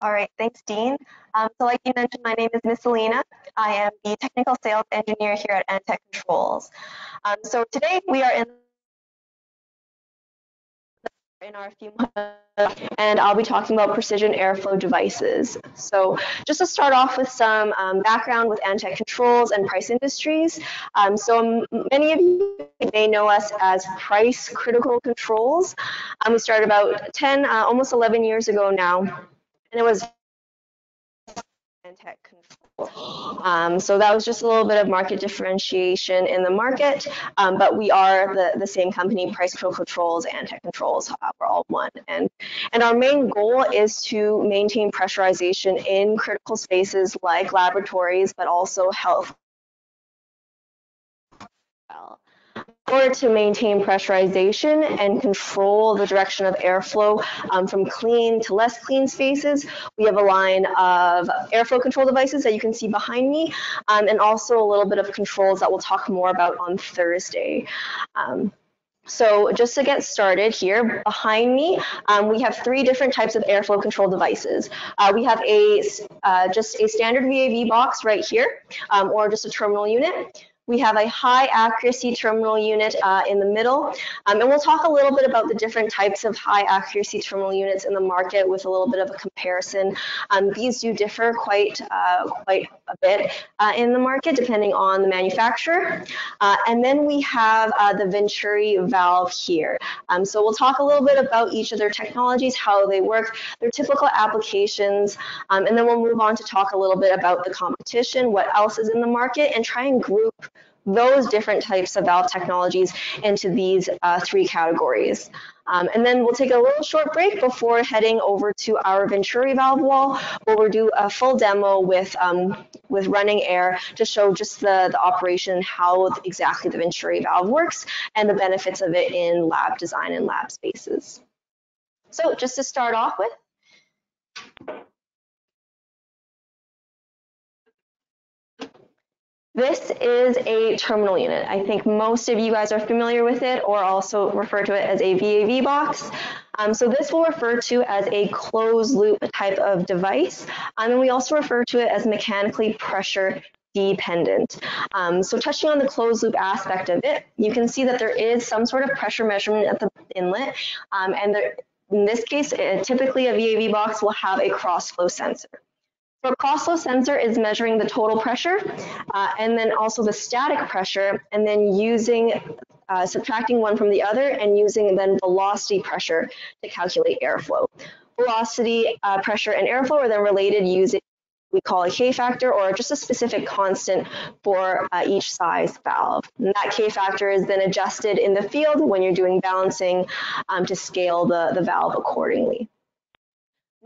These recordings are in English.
All right, thanks, Dean. Um, so like you mentioned, my name is Miss Selena. I am the technical sales engineer here at Antec Controls. Um, so today we are in in our few and I'll be talking about precision airflow devices. So just to start off with some um, background with Antec Controls and Price Industries. Um, so many of you may know us as Price Critical Controls. Um, we started about 10, uh, almost 11 years ago now, and it was Antec Controls. Um, so that was just a little bit of market differentiation in the market, um, but we are the, the same company, Price Pro Controls and Tech Controls, uh, we're all one. And, and our main goal is to maintain pressurization in critical spaces like laboratories, but also health order to maintain pressurization and control the direction of airflow um, from clean to less clean spaces, we have a line of airflow control devices that you can see behind me, um, and also a little bit of controls that we'll talk more about on Thursday. Um, so just to get started here, behind me, um, we have three different types of airflow control devices. Uh, we have a uh, just a standard VAV box right here, um, or just a terminal unit. We have a high accuracy terminal unit uh, in the middle, um, and we'll talk a little bit about the different types of high accuracy terminal units in the market with a little bit of a comparison. Um, these do differ quite, uh, quite a bit uh, in the market depending on the manufacturer. Uh, and then we have uh, the Venturi valve here. Um, so we'll talk a little bit about each of their technologies, how they work, their typical applications, um, and then we'll move on to talk a little bit about the competition, what else is in the market, and try and group those different types of valve technologies into these uh, three categories. Um, and then we'll take a little short break before heading over to our Venturi valve wall, where we'll do a full demo with, um, with running air to show just the, the operation, how exactly the Venturi valve works, and the benefits of it in lab design and lab spaces. So just to start off with, This is a terminal unit. I think most of you guys are familiar with it or also refer to it as a VAV box. Um, so this will refer to as a closed loop type of device. Um, and we also refer to it as mechanically pressure dependent. Um, so touching on the closed loop aspect of it, you can see that there is some sort of pressure measurement at the inlet. Um, and there, in this case, uh, typically a VAV box will have a cross flow sensor. So a crossflow sensor is measuring the total pressure uh, and then also the static pressure and then using, uh, subtracting one from the other and using then velocity pressure to calculate airflow. Velocity, uh, pressure, and airflow are then related using we call a K factor or just a specific constant for uh, each size valve. And that K factor is then adjusted in the field when you're doing balancing um, to scale the, the valve accordingly.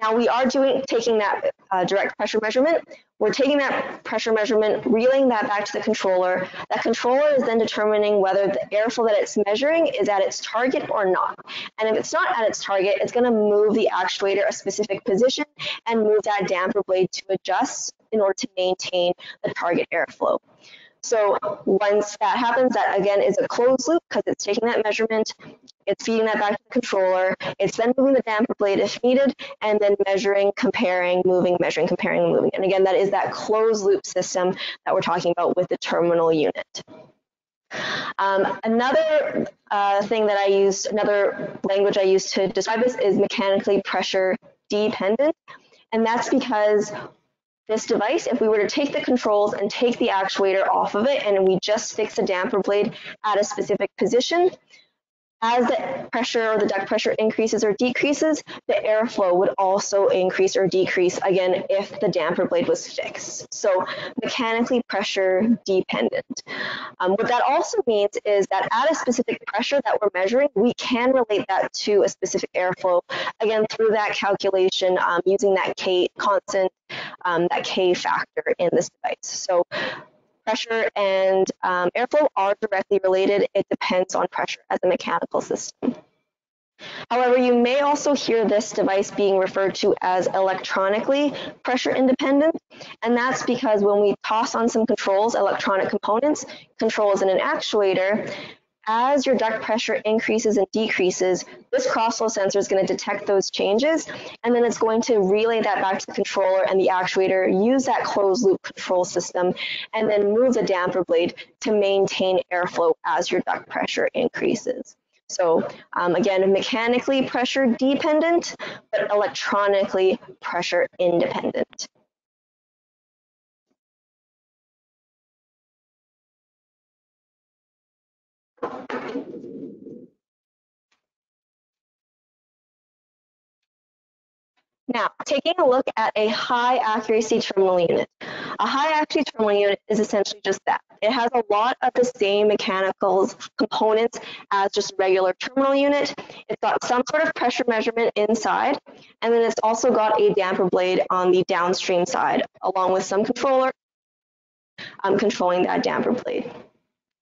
Now we are doing taking that uh, direct pressure measurement. We're taking that pressure measurement, reeling that back to the controller. That controller is then determining whether the airflow that it's measuring is at its target or not. And if it's not at its target, it's going to move the actuator a specific position and move that damper blade to adjust in order to maintain the target airflow. So once that happens, that again is a closed loop because it's taking that measurement, it's feeding that back to the controller, it's then moving the damper blade if needed, and then measuring, comparing, moving, measuring, comparing, moving. And again, that is that closed loop system that we're talking about with the terminal unit. Um, another uh, thing that I use, another language I use to describe this is mechanically pressure dependent. And that's because this device, if we were to take the controls and take the actuator off of it and we just fix the damper blade at a specific position, as the pressure or the duct pressure increases or decreases, the airflow would also increase or decrease again if the damper blade was fixed. So mechanically pressure dependent. Um, what that also means is that at a specific pressure that we're measuring, we can relate that to a specific airflow, again, through that calculation um, using that K constant, um, that K factor in this device. So pressure and um, airflow are directly related. It depends on pressure as a mechanical system. However, you may also hear this device being referred to as electronically pressure independent, and that's because when we toss on some controls, electronic components, controls in an actuator, as your duct pressure increases and decreases, this crossflow sensor is going to detect those changes, and then it's going to relay that back to the controller and the actuator, use that closed loop control system, and then move the damper blade to maintain airflow as your duct pressure increases. So um, again, mechanically pressure dependent, but electronically pressure independent. Now, taking a look at a high accuracy terminal unit. A high accuracy terminal unit is essentially just that. It has a lot of the same mechanical components as just a regular terminal unit. It's got some sort of pressure measurement inside, and then it's also got a damper blade on the downstream side, along with some controller um, controlling that damper blade.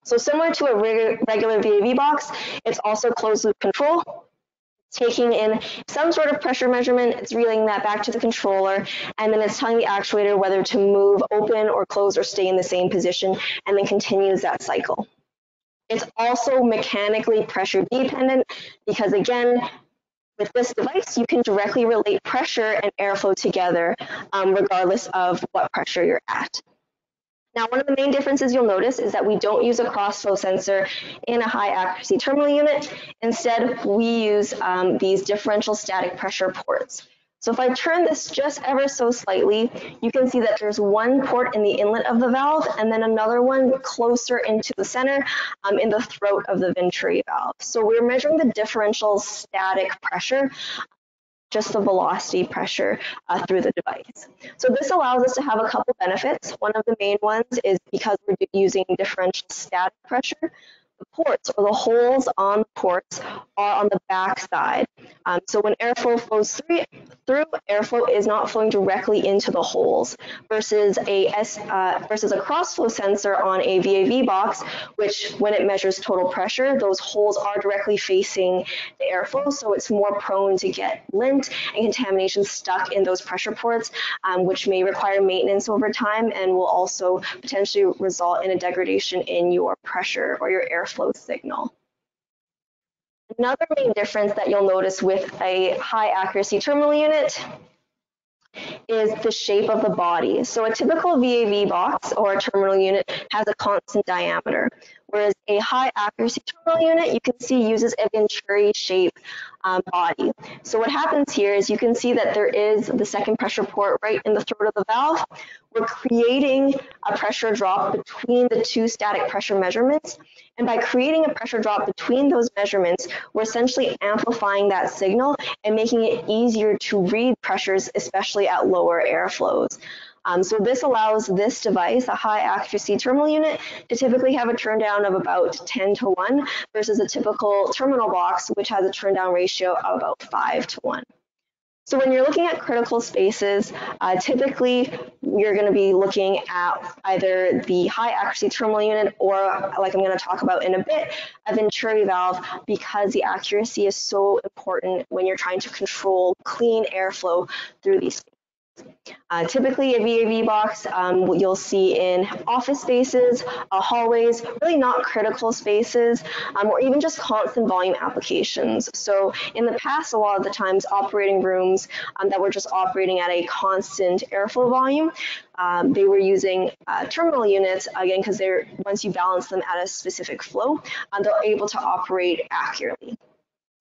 So similar to a regular VAV box, it's also closed loop control taking in some sort of pressure measurement, it's relaying that back to the controller, and then it's telling the actuator whether to move, open, or close, or stay in the same position, and then continues that cycle. It's also mechanically pressure dependent because again, with this device, you can directly relate pressure and airflow together um, regardless of what pressure you're at. Now, one of the main differences you'll notice is that we don't use a crossflow sensor in a high accuracy terminal unit. Instead, we use um, these differential static pressure ports. So if I turn this just ever so slightly, you can see that there's one port in the inlet of the valve and then another one closer into the center um, in the throat of the venturi valve. So we're measuring the differential static pressure just the velocity pressure uh, through the device. So this allows us to have a couple benefits. One of the main ones is because we're using differential static pressure, the ports or the holes on the ports are on the back side. Um, so when airflow flows through, through, airflow is not flowing directly into the holes versus a S, uh, versus a crossflow sensor on a VAV box, which when it measures total pressure, those holes are directly facing the airflow, so it's more prone to get lint and contamination stuck in those pressure ports, um, which may require maintenance over time and will also potentially result in a degradation in your pressure or your airflow flow signal. Another main difference that you'll notice with a high accuracy terminal unit is the shape of the body. So a typical VAV box or terminal unit has a constant diameter, whereas a high accuracy terminal unit you can see uses a venturi shape um, body. So what happens here is you can see that there is the second pressure port right in the throat of the valve. We're creating a pressure drop between the two static pressure measurements. And by creating a pressure drop between those measurements, we're essentially amplifying that signal and making it easier to read pressures, especially at lower airflows. Um, so this allows this device, a high accuracy terminal unit, to typically have a turn down of about 10 to 1 versus a typical terminal box, which has a turn down ratio of about 5 to 1. So when you're looking at critical spaces, uh, typically you're going to be looking at either the high accuracy terminal unit or, like I'm going to talk about in a bit, a venturi valve because the accuracy is so important when you're trying to control clean airflow through these uh, typically, a VAV box um, you'll see in office spaces, uh, hallways, really not critical spaces, um, or even just constant volume applications. So in the past, a lot of the times, operating rooms um, that were just operating at a constant airflow volume, um, they were using uh, terminal units again because they're once you balance them at a specific flow, um, they're able to operate accurately.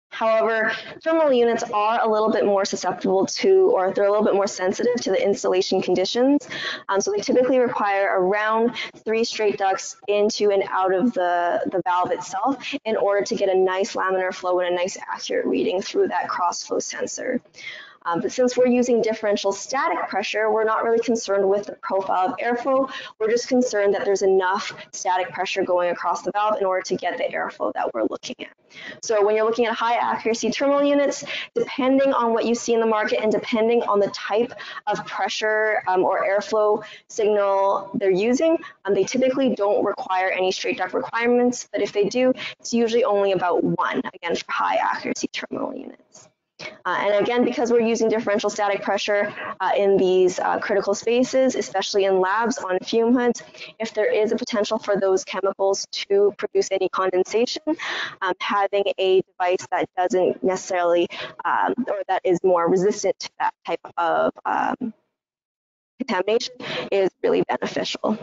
However, terminal units are a little bit more susceptible to, or they're a little bit more sensitive to the installation conditions. Um, so they typically require around three straight ducts into and out of the, the valve itself in order to get a nice laminar flow and a nice accurate reading through that cross flow sensor. Um, but since we're using differential static pressure, we're not really concerned with the profile of airflow. We're just concerned that there's enough static pressure going across the valve in order to get the airflow that we're looking at. So when you're looking at high accuracy terminal units, depending on what you see in the market and depending on the type of pressure um, or airflow signal they're using, um, they typically don't require any straight duct requirements, but if they do, it's usually only about one, again, for high accuracy terminal units. Uh, and again, because we're using differential static pressure uh, in these uh, critical spaces, especially in labs on fume hoods, if there is a potential for those chemicals to produce any condensation, um, having a device that doesn't necessarily, um, or that is more resistant to that type of um, contamination is really beneficial.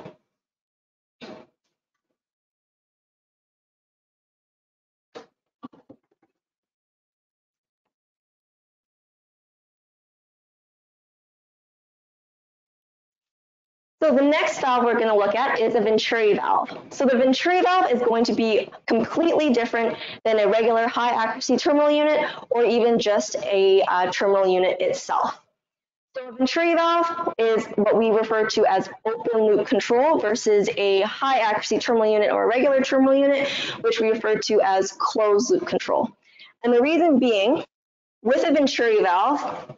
So the next valve we're going to look at is a Venturi valve. So the Venturi valve is going to be completely different than a regular high accuracy terminal unit or even just a uh, terminal unit itself. So a Venturi valve is what we refer to as open loop control versus a high accuracy terminal unit or a regular terminal unit, which we refer to as closed loop control. And the reason being, with a Venturi valve,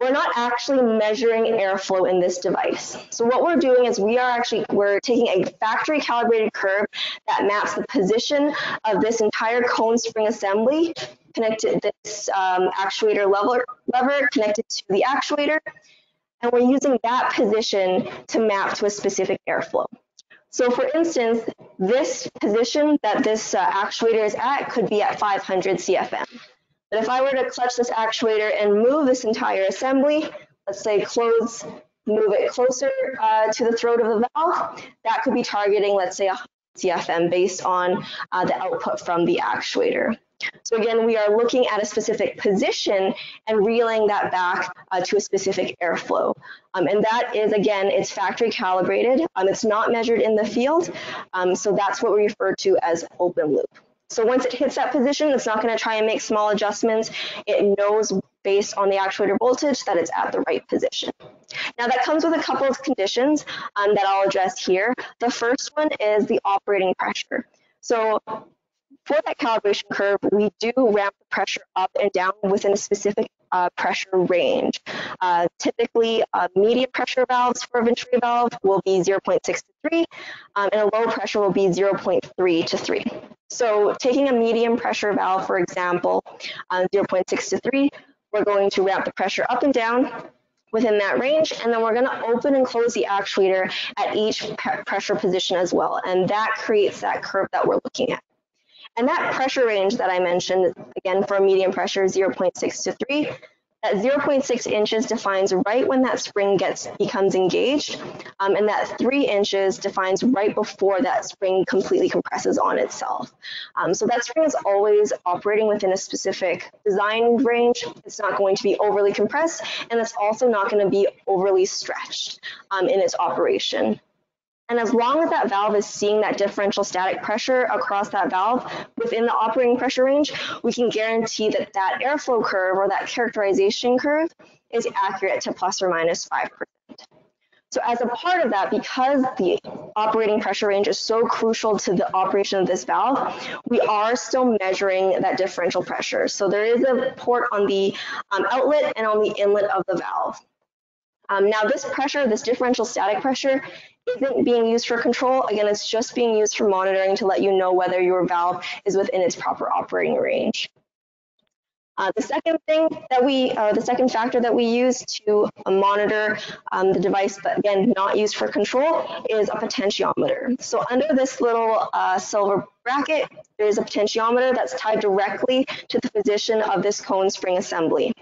we're not actually measuring airflow in this device. So what we're doing is we are actually, we're taking a factory calibrated curve that maps the position of this entire cone spring assembly, connected this um, actuator lever, lever connected to the actuator, and we're using that position to map to a specific airflow. So for instance, this position that this uh, actuator is at could be at 500 CFM. But if I were to clutch this actuator and move this entire assembly, let's say close, move it closer uh, to the throat of the valve, that could be targeting, let's say, a CFM based on uh, the output from the actuator. So again, we are looking at a specific position and reeling that back uh, to a specific airflow. Um, and that is, again, it's factory calibrated. Um, it's not measured in the field. Um, so that's what we refer to as open loop. So once it hits that position, it's not going to try and make small adjustments. It knows based on the actuator voltage that it's at the right position. Now that comes with a couple of conditions um, that I'll address here. The first one is the operating pressure. So for that calibration curve, we do ramp the pressure up and down within a specific uh, pressure range. Uh, typically, uh, medium pressure valves for a Venturi valve will be 0.6 to 3, um, and a low pressure will be 0.3 to 3. So taking a medium pressure valve, for example, uh, 0.6 to 3, we're going to ramp the pressure up and down within that range, and then we're going to open and close the actuator at each pressure position as well, and that creates that curve that we're looking at. And that pressure range that I mentioned, again, for a medium pressure, 0.6 to 3, that 0.6 inches defines right when that spring gets becomes engaged, um, and that 3 inches defines right before that spring completely compresses on itself. Um, so that spring is always operating within a specific design range. It's not going to be overly compressed, and it's also not going to be overly stretched um, in its operation. And as long as that valve is seeing that differential static pressure across that valve within the operating pressure range, we can guarantee that that airflow curve or that characterization curve is accurate to plus or minus 5%. So as a part of that, because the operating pressure range is so crucial to the operation of this valve, we are still measuring that differential pressure. So there is a port on the um, outlet and on the inlet of the valve. Um, now this pressure, this differential static pressure, isn't being used for control. Again, it's just being used for monitoring to let you know whether your valve is within its proper operating range. Uh, the second thing that we, uh, the second factor that we use to uh, monitor um, the device, but again, not used for control, is a potentiometer. So under this little uh, silver bracket, there is a potentiometer that's tied directly to the position of this cone spring assembly.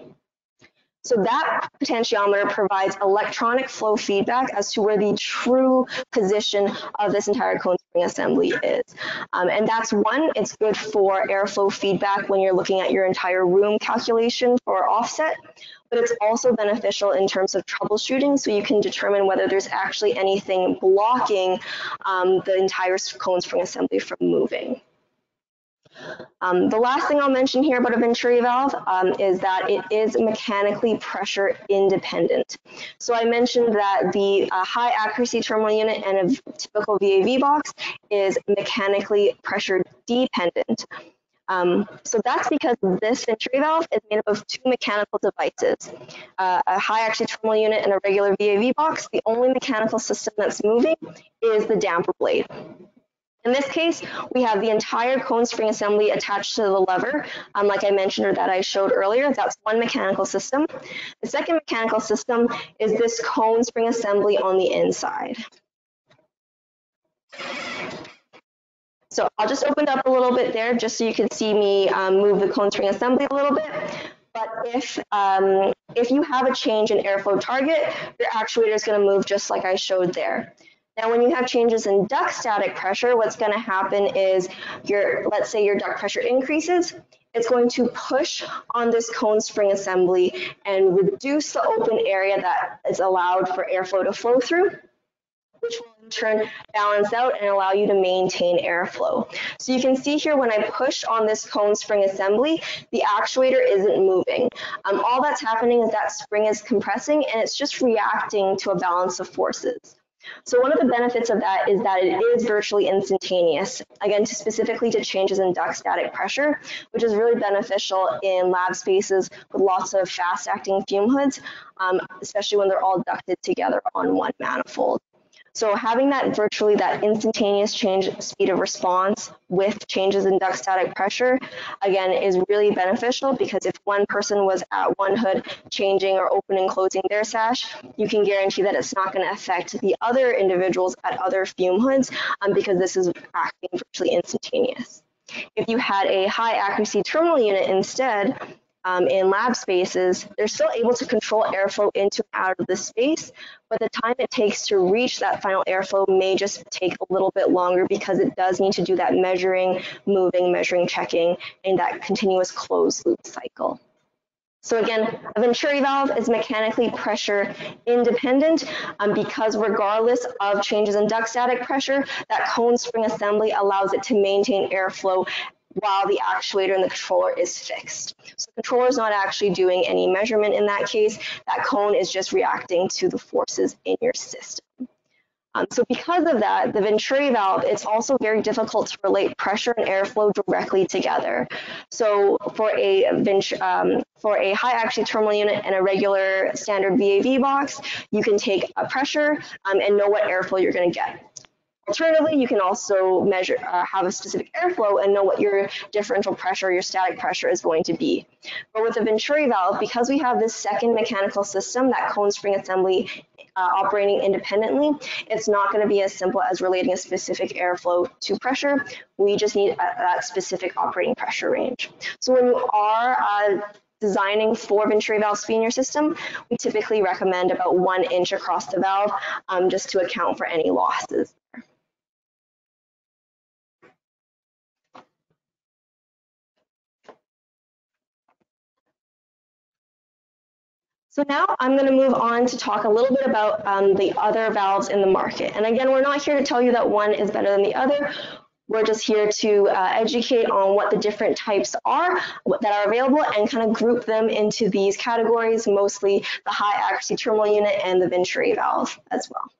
So that potentiometer provides electronic flow feedback as to where the true position of this entire cone spring assembly is. Um, and that's one, it's good for airflow feedback when you're looking at your entire room calculation for offset, but it's also beneficial in terms of troubleshooting so you can determine whether there's actually anything blocking um, the entire cone spring assembly from moving. Um, the last thing I'll mention here about a Venturi valve um, is that it is mechanically pressure independent. So I mentioned that the uh, high accuracy terminal unit and a typical VAV box is mechanically pressure dependent. Um, so that's because this Venturi valve is made up of two mechanical devices, uh, a high accuracy terminal unit and a regular VAV box. The only mechanical system that's moving is the damper blade. In this case, we have the entire cone spring assembly attached to the lever, um, like I mentioned or that I showed earlier. That's one mechanical system. The second mechanical system is this cone spring assembly on the inside. So I'll just open up a little bit there just so you can see me um, move the cone spring assembly a little bit. But if, um, if you have a change in airflow target, your actuator is going to move just like I showed there. Now, when you have changes in duct static pressure, what's going to happen is your, let's say your duct pressure increases, it's going to push on this cone spring assembly and reduce the open area that is allowed for airflow to flow through which will in turn balance out and allow you to maintain airflow. So you can see here when I push on this cone spring assembly, the actuator isn't moving. Um, all that's happening is that spring is compressing and it's just reacting to a balance of forces. So one of the benefits of that is that it is virtually instantaneous, again, to specifically to changes in duct static pressure, which is really beneficial in lab spaces with lots of fast acting fume hoods, um, especially when they're all ducted together on one manifold. So having that virtually that instantaneous change speed of response with changes in duct static pressure, again, is really beneficial because if one person was at one hood changing or opening closing their sash, you can guarantee that it's not going to affect the other individuals at other fume hoods um, because this is acting virtually instantaneous. If you had a high accuracy terminal unit instead, um, in lab spaces, they're still able to control airflow into and out of the space, but the time it takes to reach that final airflow may just take a little bit longer because it does need to do that measuring, moving, measuring, checking, and that continuous closed loop cycle. So again, a Venturi valve is mechanically pressure independent um, because regardless of changes in duct static pressure, that cone spring assembly allows it to maintain airflow while the actuator and the controller is fixed. So the controller is not actually doing any measurement in that case. That cone is just reacting to the forces in your system. Um, so because of that, the Venturi valve, it's also very difficult to relate pressure and airflow directly together. So for a um, for a high accuracy terminal unit and a regular standard VAV box, you can take a pressure um, and know what airflow you're going to get. Alternatively, you can also measure, uh, have a specific airflow and know what your differential pressure, your static pressure is going to be. But with the Venturi valve, because we have this second mechanical system, that cone spring assembly uh, operating independently, it's not going to be as simple as relating a specific airflow to pressure. We just need a, that specific operating pressure range. So when you are uh, designing for Venturi valve speed in your system, we typically recommend about one inch across the valve um, just to account for any losses. So now I'm going to move on to talk a little bit about um, the other valves in the market. And again, we're not here to tell you that one is better than the other. We're just here to uh, educate on what the different types are that are available and kind of group them into these categories, mostly the high accuracy terminal unit and the Venturi valve as well.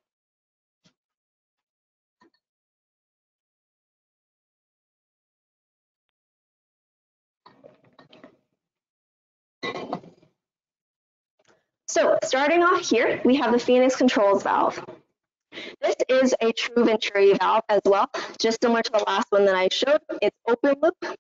So starting off here, we have the Phoenix controls valve. This is a true Venturi valve as well, just similar to the last one that I showed. It's open loop.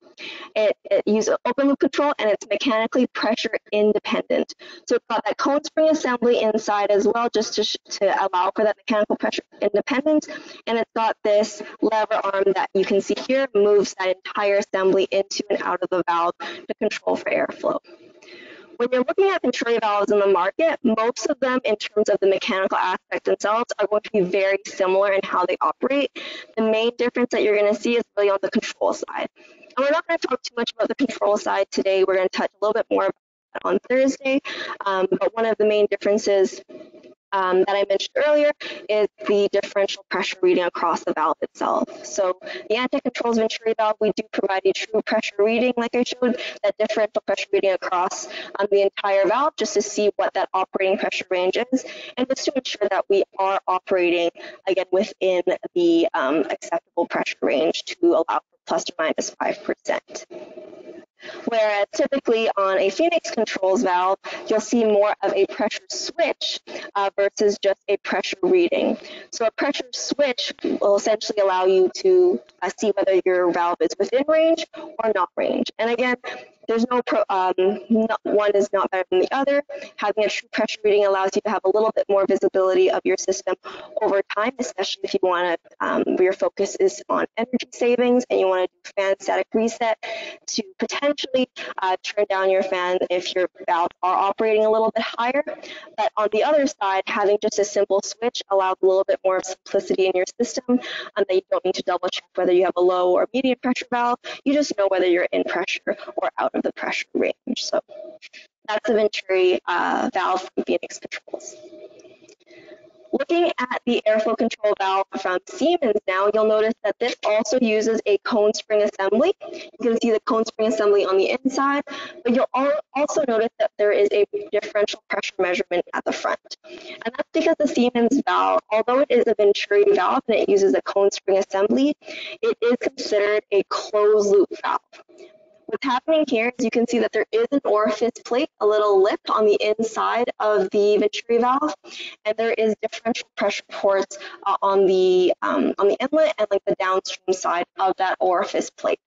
It, it uses open loop control and it's mechanically pressure independent. So it's got that cone spring assembly inside as well, just to, to allow for that mechanical pressure independence. And it's got this lever arm that you can see here moves that entire assembly into and out of the valve to control for airflow. When you're looking at Venturi valves in the market, most of them in terms of the mechanical aspect themselves are going to be very similar in how they operate. The main difference that you're going to see is really on the control side. And we're not going to talk too much about the control side today. We're going to touch a little bit more on Thursday. Um, but one of the main differences um, that I mentioned earlier is the differential pressure reading across the valve itself. So the Antec Controls Venturi valve, we do provide a true pressure reading, like I showed, that differential pressure reading across um, the entire valve, just to see what that operating pressure range is, and just to ensure that we are operating, again, within the um, acceptable pressure range to allow for plus or minus 5%. Whereas typically on a Phoenix controls valve, you'll see more of a pressure switch uh, versus just a pressure reading. So a pressure switch will essentially allow you to uh, see whether your valve is within range or not range. And again, there's no pro, um, not, one is not better than the other. Having a true pressure reading allows you to have a little bit more visibility of your system over time, especially if you want to, um, your focus is on energy savings and you want to do fan static reset to potentially uh, turn down your fan if your valves are operating a little bit higher. But on the other side, having just a simple switch allows a little bit more simplicity in your system and that you don't need to double check whether you have a low or medium pressure valve. You just know whether you're in pressure or out of the pressure range. So that's the Venturi uh, valve from Phoenix Controls. Looking at the airflow control valve from Siemens now, you'll notice that this also uses a cone spring assembly. You can see the cone spring assembly on the inside, but you'll also notice that there is a differential pressure measurement at the front. And that's because the Siemens valve, although it is a Venturi valve and it uses a cone spring assembly, it is considered a closed loop valve. What's happening here is you can see that there is an orifice plate, a little lip on the inside of the Venturi valve, and there is differential pressure ports uh, on the um, on the inlet and like the downstream side of that orifice plate.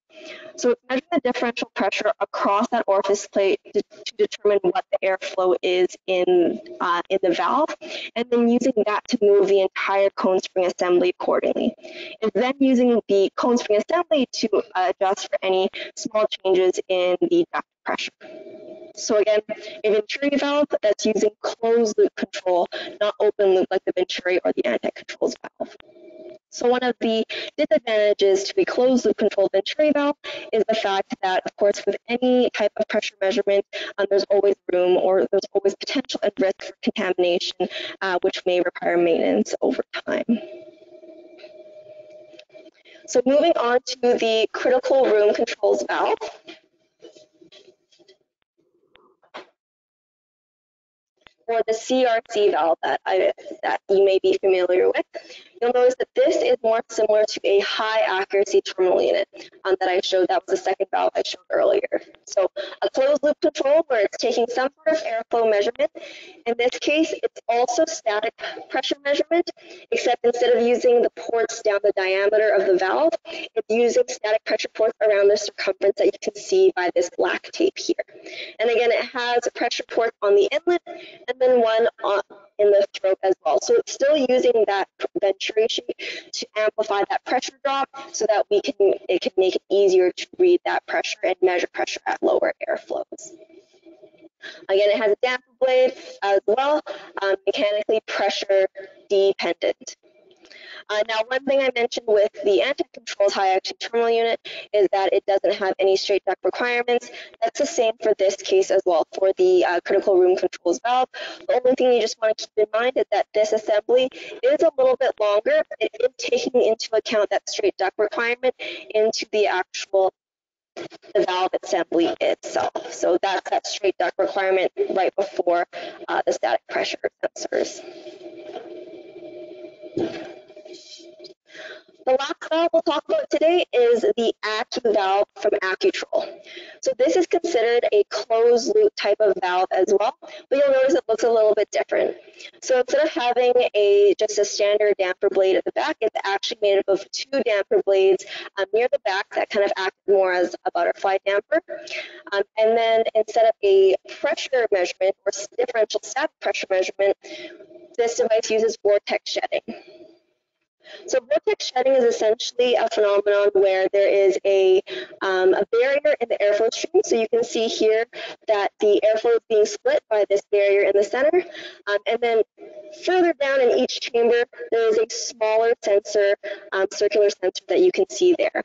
So it's measuring the differential pressure across that orifice plate to, to determine what the airflow is in, uh, in the valve, and then using that to move the entire cone spring assembly accordingly. And then using the cone spring assembly to uh, adjust for any small changes in the duct pressure. So again, a Venturi valve that's using closed loop control, not open loop like the Venturi or the Antec controls valve. So one of the disadvantages to a closed loop controlled venturi valve is the fact that, of course, with any type of pressure measurement, um, there's always room or there's always potential and risk for contamination, uh, which may require maintenance over time. So moving on to the critical room controls valve. or the CRC valve that, I, that you may be familiar with, you'll notice that this is more similar to a high accuracy terminal unit um, that I showed. That was the second valve I showed earlier. So a closed loop control where it's taking some sort of airflow measurement. In this case, it's also static pressure measurement, except instead of using the ports down the diameter of the valve, it's using static pressure ports around the circumference that you can see by this black tape here. And again, it has a pressure ports on the inlet and then one on, in the throat as well. So it's still using that ventilation to amplify that pressure drop so that we can it can make it easier to read that pressure and measure pressure at lower airflows. Again, it has a damper blade as well, um, mechanically pressure dependent. Uh, now, one thing I mentioned with the Antec Controls high accuracy terminal unit is that it doesn't have any straight duct requirements. That's the same for this case as well for the uh, critical room controls valve. The only thing you just want to keep in mind is that this assembly is a little bit longer. It is taking into account that straight duct requirement into the actual the valve assembly itself. So that's that straight duct requirement right before uh, the static pressure sensors. The last valve we'll talk about today is the Accu valve from Accutrol. So this is considered a closed loop type of valve as well, but you'll notice it looks a little bit different. So instead of having a just a standard damper blade at the back, it's actually made up of two damper blades um, near the back that kind of act more as a butterfly damper. Um, and then instead of a pressure measurement or differential static pressure measurement, this device uses vortex shedding. So vortex shedding is essentially a phenomenon where there is a, um, a barrier in the airflow stream. So you can see here that the airflow is being split by this barrier in the center. Um, and then further down in each chamber, there is a smaller sensor, um, circular sensor that you can see there.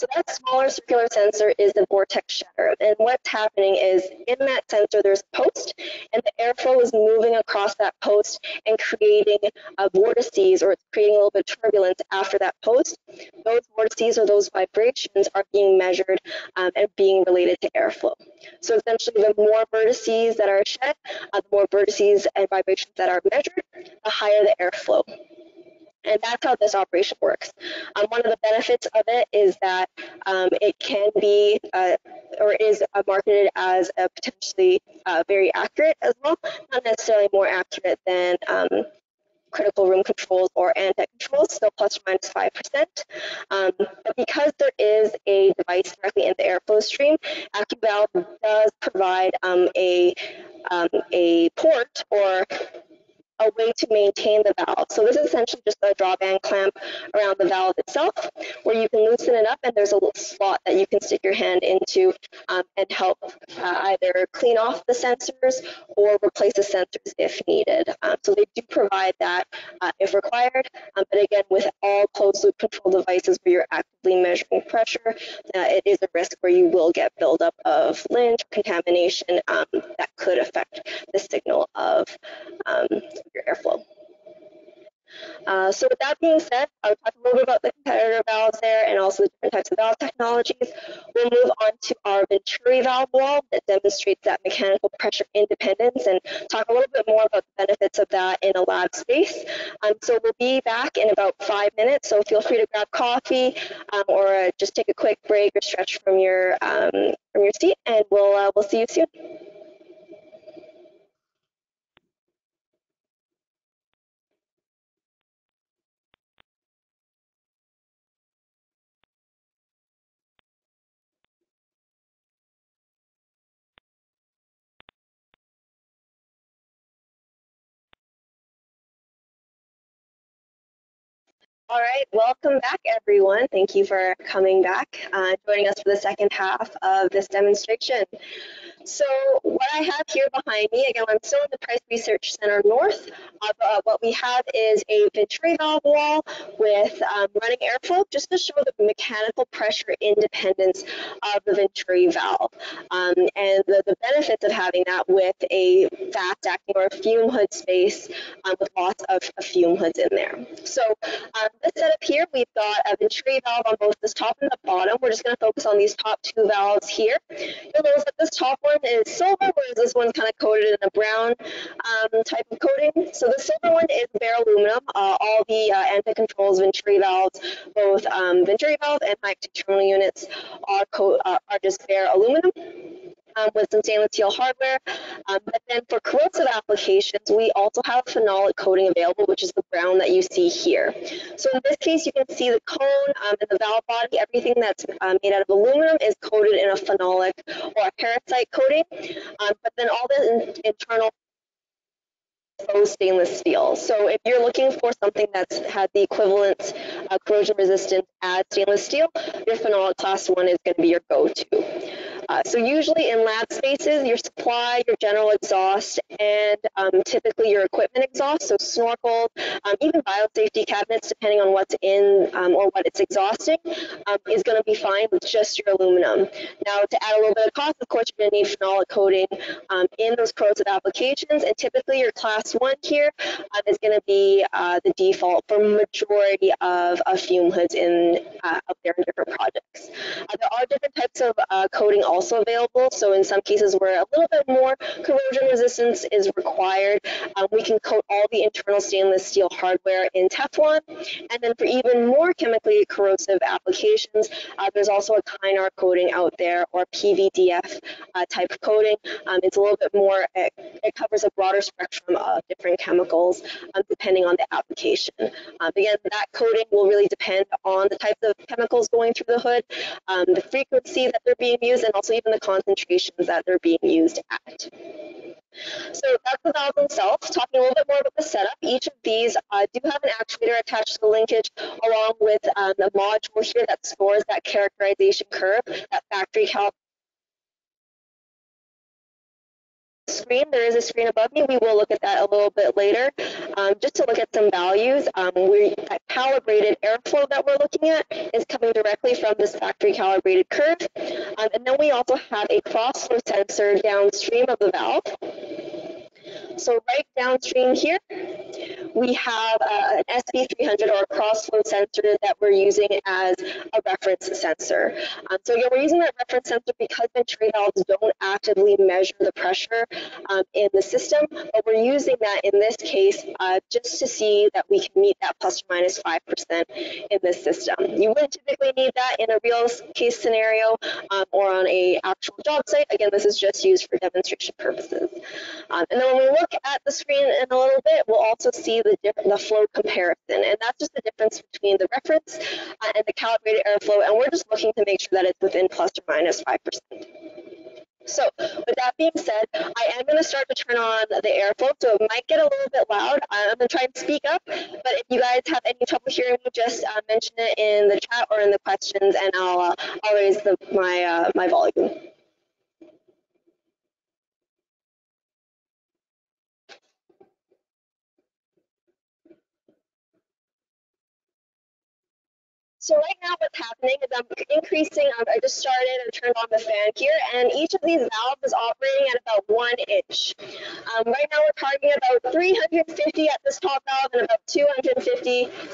So that smaller circular sensor is the vortex shedder. And what's happening is in that sensor, there's a post, and the airflow is moving across that post and creating a vortices, or it's creating a little bit of turbulence after that post. Those vortices or those vibrations are being measured um, and being related to airflow. So essentially, the more vortices that are shed, uh, the more vortices and vibrations that are measured, the higher the airflow. And that's how this operation works. Um, one of the benefits of it is that um, it can be uh, or is uh, marketed as a potentially uh, very accurate as well, not necessarily more accurate than um, critical room controls or Antec controls, still plus or minus 5%. Um, but because there is a device directly in the airflow stream, AccuValve does provide um, a, um, a port or a way to maintain the valve. So this is essentially just a drawband clamp around the valve itself where you can loosen it up and there's a little slot that you can stick your hand into um, and help uh, either clean off the sensors or replace the sensors if needed. Um, so they do provide that uh, if required. Um, but again, with all closed loop control devices where you're actively measuring pressure, uh, it is a risk where you will get buildup of lint contamination um, that could affect the signal of um, airflow. Uh, so with that being said, I'll talk a little bit about the competitor valves there and also the different types of valve technologies. We'll move on to our Venturi valve wall that demonstrates that mechanical pressure independence and talk a little bit more about the benefits of that in a lab space. Um, so we'll be back in about five minutes, so feel free to grab coffee um, or uh, just take a quick break or stretch from your um, from your seat, and we'll uh, we'll see you soon. All right, welcome back, everyone. Thank you for coming back, uh, joining us for the second half of this demonstration. So what I have here behind me, again, I'm still in the Price Research Center North. Uh, uh, what we have is a Venturi valve wall with um, running airflow, just to show the mechanical pressure independence of the Venturi valve. Um, and the, the, benefits of having that with a fast acting or fume hood space um, with lots of, of, fume hoods in there. So this setup here, we've got a Venturi valve on both this top and the bottom. We're just going to focus on these top two valves here. You'll notice that this top one is silver, whereas this one's kind of coated in a brown um, type of coating. So the silver one is bare aluminum. Uh, all the uh, Antec controls Venturi valves, both um, Venturi valve and high terminal units are, are just bare aluminum um, with some stainless steel hardware. Um, but then for corrosive applications, we also have phenolic coating available, which is the brown that you see here. So in this case, you can see the cone um, and the valve body, everything that's um, made out of aluminum is coated in a phenolic or a Heresite coating. Um, but then all the in internal stainless steel. So if you're looking for something that's had the equivalent uh, corrosion resistance as stainless steel, your phenolic class one is going to be your go-to. Uh, so usually in lab spaces, your supply, your general exhaust, and um, typically your equipment exhaust, so snorkel, um, even biosafety cabinets, depending on what's in um, or what it's exhausting, um, is going to be fine with just your aluminum. Now, to add a little bit of cost, of course, you're going to need phenolic coating um, in those corrosive applications, and typically your class one here um, is going to be uh, the default for majority of, of fume hoods in uh, up there in different projects. Uh, there are different types of coating also also available. So in some cases where a little bit more corrosion resistance is required, um, we can coat all the internal stainless steel hardware in Teflon. And then for even more chemically corrosive applications, uh, there's also a Kynar coating out there or PVDF uh, type coating. Um, it's a little bit more, it, it, covers a broader spectrum of different chemicals um, depending on the application. Um, again, that coating will really depend on the type of chemicals going through the hood, um, the frequency that they're being used, and also even the concentrations that they're being used at. So that's the valve themselves. Talking a little bit more about the setup, each of these uh, do have an actuator attached to the linkage along with um, a module here that stores that characterization curve, that factory cal screen. There is a screen above me. We will look at that a little bit later. Um, just to look at some values, um, we calibrated airflow that we're looking at is coming directly from this factory calibrated curve. Um, and then we also have a cross flow sensor downstream of the valve. So right downstream here, we have uh, an SB300 or a cross-flow sensor that we're using as a reference sensor. Um, so again, we're using that reference sensor because venturi valves don't actively measure the pressure um, in the system, but we're using that in this case uh, just to see that we can meet that plus or minus 5% in this system. You wouldn't typically need that in a real case scenario um, or on a actual job site. Again, this is just used for demonstration purposes. Um, and then when we look at the screen in a little bit, we'll also see the, the flow comparison. And that's just the difference between the reference uh, and the calibrated airflow. And we're just looking to make sure that it's within plus or minus 5%. So with that being said, I am going to start to turn on the airflow, so it might get a little bit loud. I'm going to try and speak up, but if you guys have any trouble hearing me, just uh, mention it in the chat or in the questions, and I'll, uh, I'll raise the, my, uh, my volume. So right now what's happening is I'm increasing, I just started and turned on the fan here, and each of these valves is operating at about one inch. Um, right now we're targeting about 350 at this top valve and about 250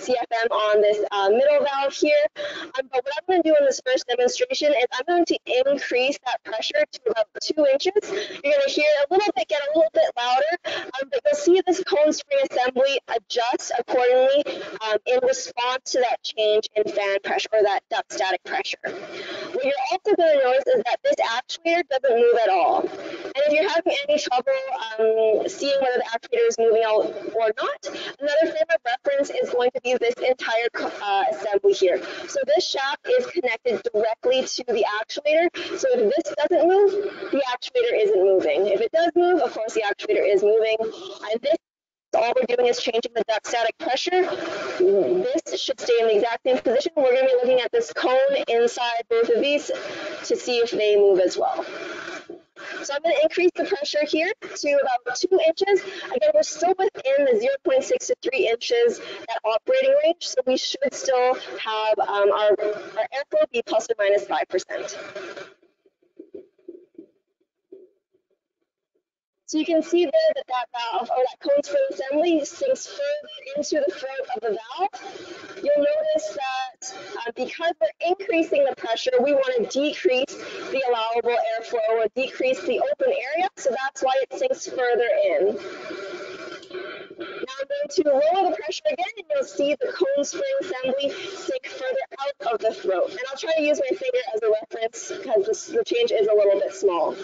CFM on this uh, middle valve here. Um, but what I'm going to do in this first demonstration is I'm going to increase that pressure to about two inches. You're going to hear a little bit get a little bit louder, um, but you'll see this cone spring assembly adjust accordingly um, in response to that change in fan pressure or that static pressure. What you're also going to notice is that this actuator doesn't move at all. And if you're having any trouble um, seeing whether the actuator is moving out or not, another frame of reference is going to be this entire uh, assembly here. So this shaft is connected directly to the actuator. So if this doesn't move, the actuator isn't moving. If it does move, of course the actuator is moving. And this all we're doing is changing the static pressure. This should stay in the exact same position. We're going to be looking at this cone inside both of these to see if they move as well. So I'm going to increase the pressure here to about two inches. Again, we're still within the 0.6 to 3 inches at operating range, so we should still have um, our, our airflow be plus or minus 5%. So you can see there that that valve or that cone spring assembly sinks further into the throat of the valve. You'll notice that uh, because we're increasing the pressure, we want to decrease the allowable airflow or decrease the open area. So that's why it sinks further in. Now I'm going to lower the pressure again and you'll see the cone spring assembly sink further out of the throat. And I'll try to use my finger as a reference because the change is a little bit small.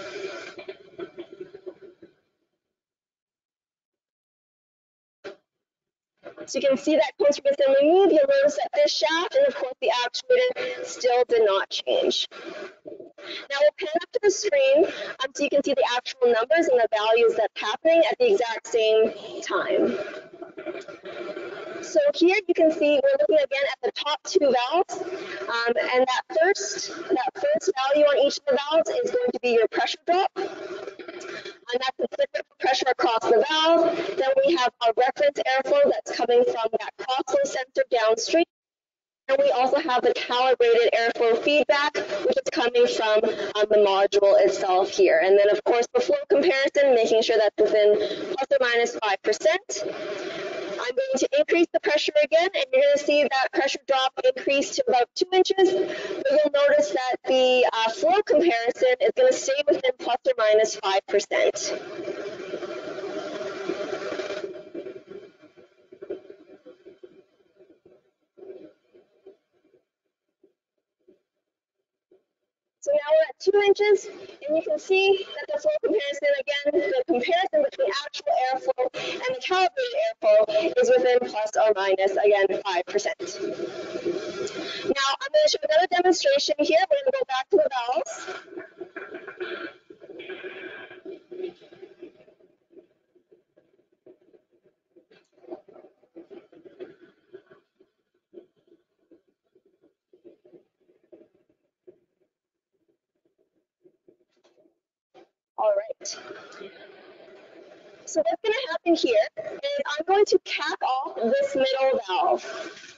So you can see that cone spring assembly move. You'll notice that this shaft and of course the actuator still did not change. Now we'll pan up to the screen um, so you can see the actual numbers and the values that's happening at the exact same time. So here you can see we're looking again at the top two valves, um, and that first that first value on each of the valves is going to be your pressure drop and that's the pressure across the valve. Then we have our reference airflow that's coming from that crossflow sensor downstream. And we also have the calibrated airflow feedback, which is coming from um, the module itself here. And then, of course, the flow comparison, making sure that's within plus or minus 5%. I'm going to increase the pressure again, and you're going to see that pressure drop increase to about two inches. But you'll notice that the uh, flow comparison is going to stay within plus or minus 5%. So now we're at two inches, and you can see that the flow comparison, again, the comparison between actual airflow and the calibrated airflow is within plus or minus, again, 5%. Now, I'm going to show another demonstration here. We're going to go back to the valves. All right. So what's going to happen here is I'm going to cap off this middle valve.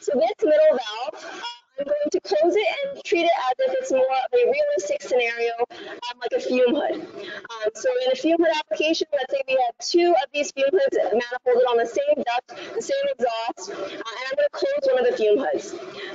So this middle valve, uh, I'm going to close it and treat it as if it's more of a realistic scenario, um, like a fume hood. Um, so in a fume hood application, let's say we have two of these fume hoods manifolded on the same duct, the same exhaust, uh, and I'm going to close one of the fume hoods.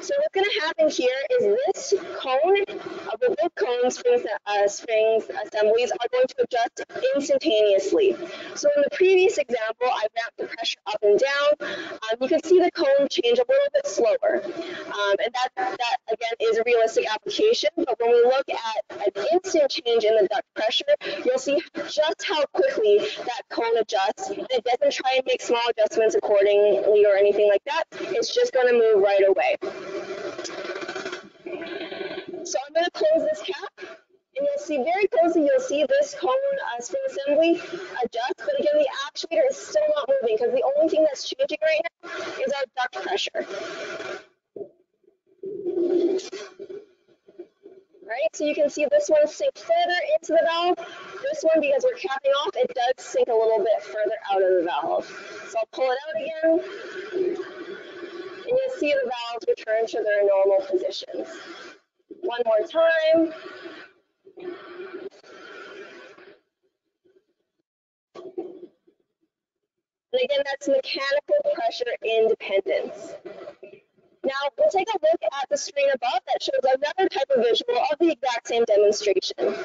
So what's going to happen here is this cone, uh, the both cone springs, uh, springs assemblies are going to adjust instantaneously. So in the previous example, I ramped the pressure up and down. Um, you can see the cone change a little bit slower. Um, and that, that, again, is a realistic application. But when we look at an instant change in the duct pressure, you'll see just how quickly that cone adjusts. It doesn't try and make small adjustments accordingly or anything like that. It's just going to move right away. So I'm going to close this cap. And you'll see very closely, you'll see this cone uh, spring assembly adjust, but again, the actuator is still not moving because the only thing that's changing right now is our duct pressure. Right, so you can see this one sink further into the valve. This one, because we're capping off, it does sink a little bit further out of the valve. So I'll pull it out again, and you'll see the valves return to their normal positions. One more time. And again, that's mechanical pressure independence. Now we'll take a look at the screen above that shows another type of visual of the exact same demonstration.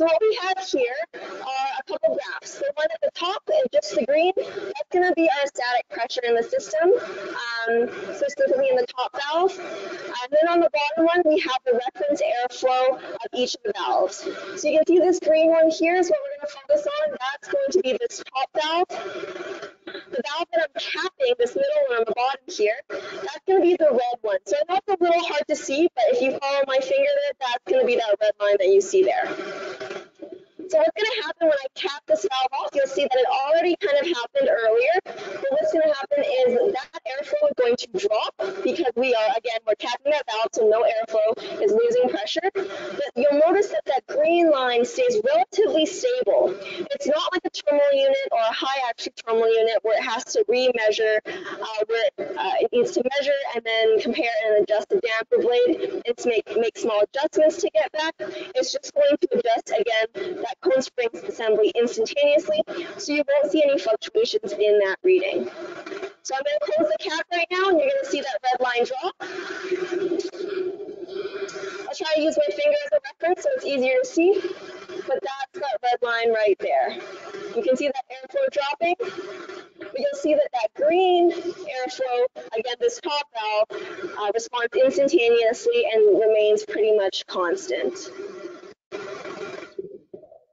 So what we have here are a couple graphs. The one at the top is just the green. That's going to be our static pressure in the system, um, specifically in the top valve. And then on the bottom one, we have the reference airflow of each of the valves. So you can see this green one here is what we're going to focus on. That's going to be this top valve the valve that I'm capping, this middle one on the bottom here, that's going to be the red one. So that's a little hard to see, but if you follow my finger there, that's going to be that red line that you see there. So what's going to happen when I cap this valve off, you'll see that it already kind of happened earlier. But what's going to happen is that airflow is going to drop because we are, again, we're capping that valve so no airflow is losing pressure. But you'll notice that that green line stays relatively stable. Terminal unit or a high accuracy terminal unit where it has to remeasure, uh, where uh, it needs to measure and then compare and adjust the damper blade. It's make, make small adjustments to get back. It's just going to adjust, again, that cone springs assembly instantaneously, so you won't see any fluctuations in that reading. So I'm going to close the cap right now, and you're going to see that red line drop. I'll try to use my finger as a reference so it's easier to see, but that's that red line right there. You can see that airflow dropping, but you'll see that that green airflow, again, this top valve, uh, responds instantaneously and remains pretty much constant.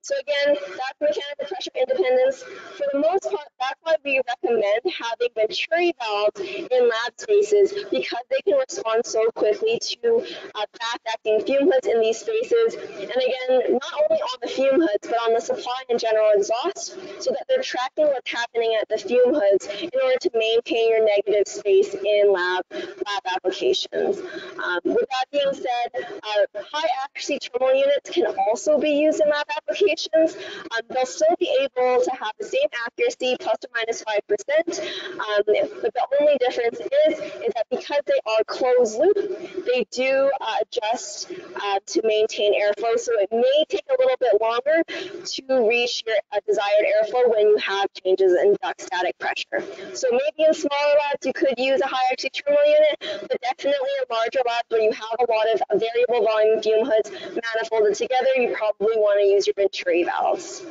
So again, that's mechanical pressure independence. For the most part, that's why we recommend having venturi valves in lab spaces because they can respond so quickly to uh, fast-acting fume hoods in these spaces. And again, not only on the fume hoods, but on the supply and general exhaust, so that they're tracking what's happening at the fume hoods in order to maintain your negative space in lab lab applications. Um, with that being said, uh, high accuracy terminal units can also be used in lab applications um, they'll still be able to have the same accuracy, plus or minus 5%, um, but the only difference is, is that because they are closed loop, they do uh, adjust uh, to maintain airflow, so it may take a little bit longer to reach your uh, desired airflow when you have changes in duct static pressure. So maybe in smaller labs you could use a high accuracy terminal unit, but definitely in larger labs where you have a lot of variable volume fume hoods manifolded together, you probably want to use your venturi valves.